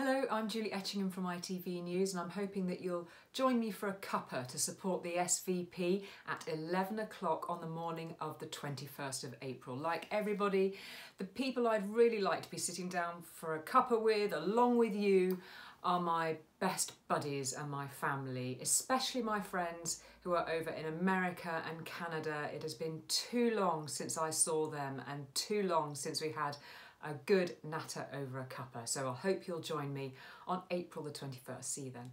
Hello, I'm Julie Etchingham from ITV News and I'm hoping that you'll join me for a cuppa to support the SVP at 11 o'clock on the morning of the 21st of April. Like everybody, the people I'd really like to be sitting down for a cuppa with, along with you, are my best buddies and my family, especially my friends who are over in America and Canada. It has been too long since I saw them and too long since we had a good natter over a cuppa. So I hope you'll join me on April the 21st. See you then.